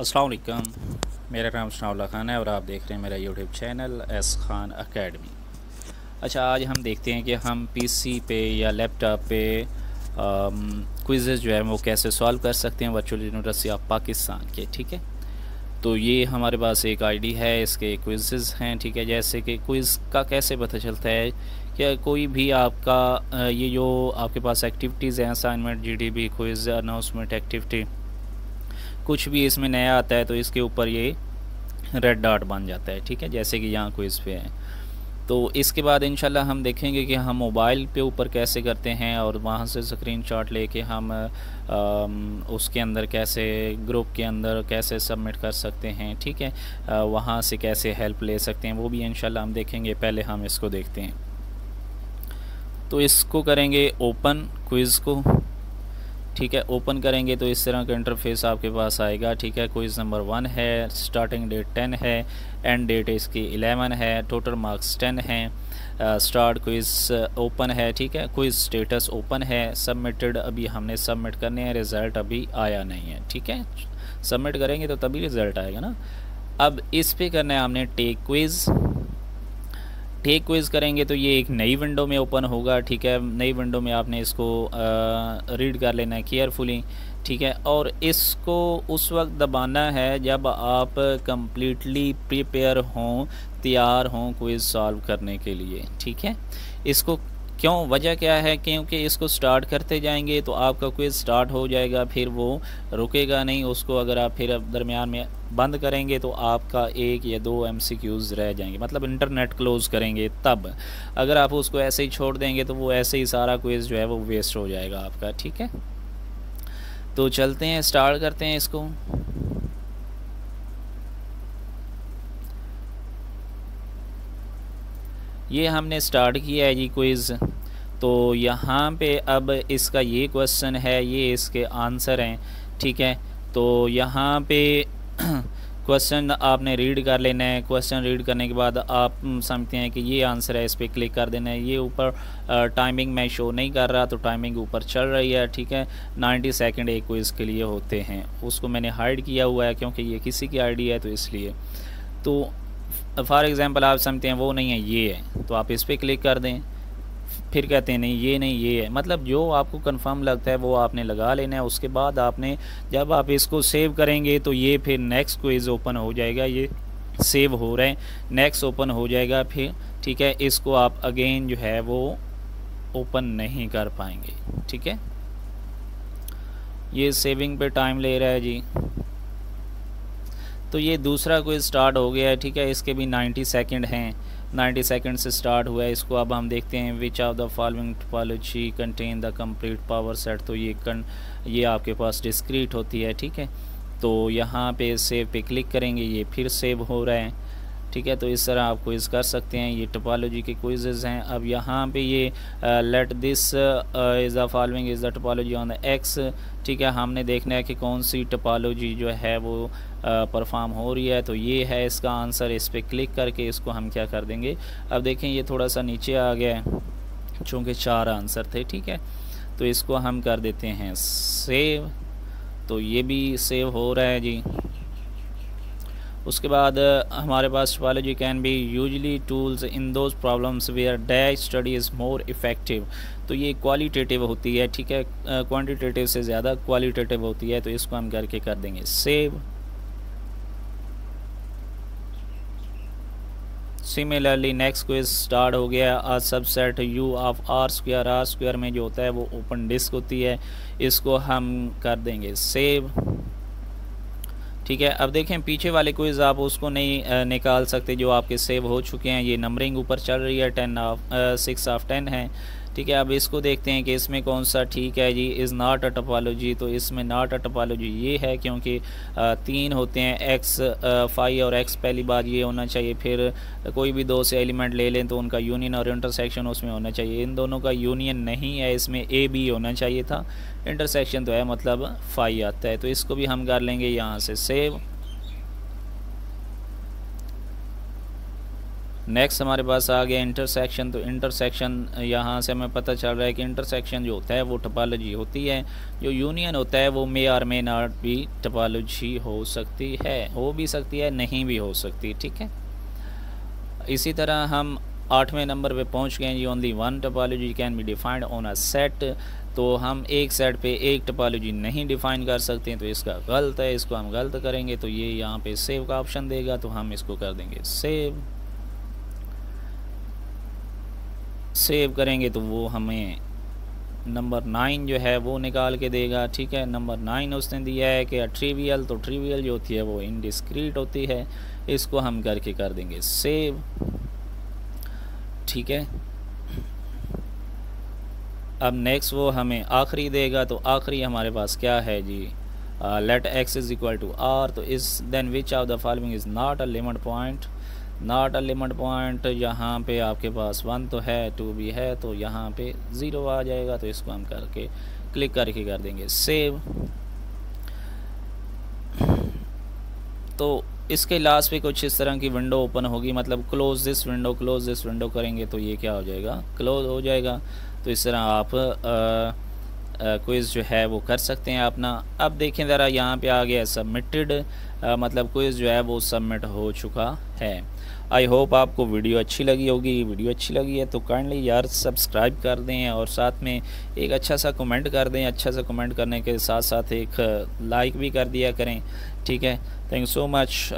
अस्सलाम वालेकुम। मेरा नाम शनाउल्ला खान है और आप देख रहे हैं मेरा YouTube channel S Khan academy अच्छा आज हम देखते हैं कि हम पीसी पे या लैपटॉप पे क्विज़ जो है वो कैसे सॉल्व कर सकते हैं वर्चुअल यूनिवर्सिटी ऑफ़ पाकिस्तान के, ठीक है? तो ये हमारे पास एक आईडी है, इसके क्विज़ हैं, ठीक है? जैसे कि क्विज़ का कैसे पता चलता है कि कोई भी आपका ये जो आपके पास एक्टिविटीज़ हैं assignment GDB quiz announcement activity कुछ भी इसमें नया आता है तो इसके ऊपर ये रेड डॉट बन जाता है ठीक है? जैसे कि यहाँ क्विज़ पे है। तो इसके बाद इंशाल्लाह हम देखेंगे कि हम मोबाइल पे ऊपर कैसे करते हैं और वहाँ से स्क्रीन शॉट लेके हम आ, उसके अंदर कैसे ग्रुप के अंदर कैसे सबमिट कर सकते हैं ठीक है? वहाँ से कैसे हेल्प ले सकते हैं वो भी इंशाल्लाह हम देखेंगे पहले हम इसको देखते हैं। तो इसको करेंगे ओपन क्विज़ को। ठीक है ओपन करेंगे तो इस तरह का इंटरफेस आपके पास आएगा, ठीक है क्विज़ नंबर वन है स्टार्टिंग डेट टेन है एंड डेट इसकी इलेवन है टोटल मार्क्स टेन हैं स्टार्ट क्विज़ ओपन है, ठीक है क्विज़ स्टेटस ओपन है सबमिटेड अभी हमने सबमिट करने हैं रिज़ल्ट अभी आया नहीं है, ठीक है सबमिट करेंगे तो तभी रिज़ल्ट आएगा ना। अब इस पर करना है हमने टेक क्विज़ टेक क्विज़ करेंगे तो ये एक नई विंडो में ओपन होगा, ठीक है? नई विंडो में आपने इसको रीड कर लेना है केयरफुली ठीक है? और इसको उस वक्त दबाना है जब आप कंप्लीटली प्रिपेयर हों, तैयार हों क्विज़ सॉल्व करने के लिए, ठीक है? इसको क्यों? वजह क्या है? क्योंकि इसको स्टार्ट करते जाएँगे तो आपका क्विज़ स्टार्ट हो जाएगा, फिर वो रुकेगा नहीं, उसको अगर आप फिर दरमियान में बंद करेंगे तो आपका एक या दो एम रह जाएँगे। मतलब इंटरनेट क्लोज़ करेंगे तब। अगर आप उसको ऐसे ही छोड़ देंगे तो वो ऐसे ही सारा क्विज़ जो है वो वेस्ट हो जाएगा आपका, ठीक है? तो चलते हैं स्टार्ट करते हैं इसको। ये हमने स्टार्ट किया है जी क्विज़ तो यहाँ पे अब इसका ये क्वेश्चन है, ये इसके आंसर हैं, ठीक है? तो यहाँ पे क्वेश्चन आपने रीड कर लेना है। क्वेश्चन रीड करने के बाद आप समझते हैं कि ये आंसर है, इस पर क्लिक कर देना है। ये ऊपर टाइमिंग मैं शो नहीं कर रहा तो टाइमिंग ऊपर चल रही है, ठीक है? 90 सेकंड एक क्विज़ के लिए होते हैं। उसको मैंने हाइड किया हुआ है, क्योंकि ये किसी की आईडी है तो इसलिए। तो फॉर एग्ज़ाम्पल आप समझते हैं, वो नहीं है, ये है। तो आप इस पर क्लिक कर दें। फिर कहते हैं, नहीं, ये नहीं, ये है। मतलब जो आपको कंफर्म लगता है, वो आपने लगा लेना है। उसके बाद आपने, जब आप इसको सेव करेंगे तो ये फिर नेक्स्ट क्विज़ ओपन हो जाएगा। ये सेव हो रहे हैं। नेक्स्ट ओपन हो जाएगा फिर, ठीक है, इसको आप अगेन जो है, वो ओपन नहीं कर पाएँगे, ठीक है? ये सेविंग पे टाइम ले रहा है जी। तो ये दूसरा कोई स्टार्ट हो गया है, ठीक है? इसके भी 90 सेकंड हैं। 90 सेकंड से स्टार्ट हुआ है। इसको अब हम देखते हैं which of the following topology contain the complete power set तो ये कन ये आपके पास डिस्क्रीट होती है, ठीक है? तो यहाँ पे सेव पे क्लिक करेंगे। ये फिर सेव हो रहा है। ठीक है तो इस तरह आप क्विज़ कर सकते हैं। ये टोपोलॉजी के क्विज़ हैं। अब यहाँ पे ये let this is the following is the topology on the X ठीक है, हमने देखना है कि कौन सी टोपोलॉजी जो है वो परफॉर्म हो रही है। तो ये है इसका आंसर इस पर क्लिक करके इसको हम क्या कर देंगे? अब देखें, ये थोड़ा सा नीचे आ गया है, चूँकि चार आंसर थे। ठीक है तो इसको हम कर देते हैं सेव तो ये भी सेव हो रहा है जी। उसके बाद हमारे पास topology can be usually tools in those problems where dash study is more effective तो ये क्वालिटेटिव होती है, ठीक है? क्वांटिटेटिव से ज़्यादा क्वालिटेटिव होती है तो इसको हम करके कर देंगे। Save similarly next quiz start हो गया। आ subset U of R square R square में जो होता है, वो ओपन डिस्क होती है। इसको हम कर देंगे। सेव ठीक है? अब देखें, पीछे वाले क्विज़ आप उसको नहीं निकाल सकते जो आपके सेव हो चुके हैं। ये नंबरिंग ऊपर चल रही है ten of six of ten है। ठीक है, अब इसको देखते हैं कि इसमें कौन सा ठीक है जी। इज़ नॉट अ टपालोजी तो इसमें नॉट अ टपालोजी ये है क्योंकि तीन होते हैं एक्स फाइव और एक्स पहली बार ये होना चाहिए। फिर कोई भी दो से एलिमेंट ले लें तो उनका यूनियन और इंटरसेक्शन उसमें होना चाहिए। इन दोनों का यूनियन नहीं है, इसमें ए बी होना चाहिए था। इंटरसेक्शन तो है मतलब फाइव आता है तो इसको भी हम कर लेंगे यहाँ से सेव नेक्स्ट हमारे पास आ गया इंटरसेक्शन तो इंटरसेक्शन यहाँ से हमें पता चल रहा है कि इंटरसेक्शन जो होता है, वो टपालोजी होती है. जो यूनियन होता है, वो मे आर मे नॉट भी टपालोजी हो सकती है. हो भी सकती है, नहीं भी हो सकती. ठीक है? इसी तरह हम आठवें नंबर पे पहुँच गए जी only one topology can be defined on a set तो हम एक सेट पे एक टपालोजी नहीं डिफाइन कर सकते हैं तो इसका गलत है. इसको हम गलत करेंगे तो ये यहाँ पे सेव का ऑप्शन देगा तो हम इसको कर देंगे सेव सेव करेंगे तो वो हमें नंबर नाइन जो है वो निकाल के देगा, ठीक है? नंबर नाइन उसने दिया है कि ट्रीवियल तो ट्रीवियल जो होती है वो इनडिस्क्रीट होती है। इसको हम करके कर देंगे सेव ठीक है? अब नेक्स्ट वो हमें आखिरी देगा तो आखिरी हमारे पास क्या है जी? Let X is equal to R तो इस then which of the following is not a limit point not limit point यहाँ पे आपके पास वन तो है टू भी है तो यहाँ पे ज़ीरो आ जाएगा तो इसको हम करके क्लिक करके कर देंगे सेव तो इसके लास्ट पे कुछ इस तरह की विंडो ओपन होगी मतलब close this window close this window करेंगे तो ये क्या हो जाएगा? क्लोज हो जाएगा तो इस तरह आप क्विज़ जो है वो कर सकते हैं अपना। अब देखें ज़रा यहाँ पे आ गया सबमिटेड मतलब क्विज़ जो है वो सबमिट हो चुका है। आई होप आपको वीडियो अच्छी लगी होगी। वीडियो अच्छी लगी है तो काइंडली यार सब्सक्राइब कर दें और साथ में एक अच्छा सा कमेंट कर दें। अच्छा सा कमेंट करने के साथ साथ एक लाइक भी कर दिया करें। ठीक है? Thank so much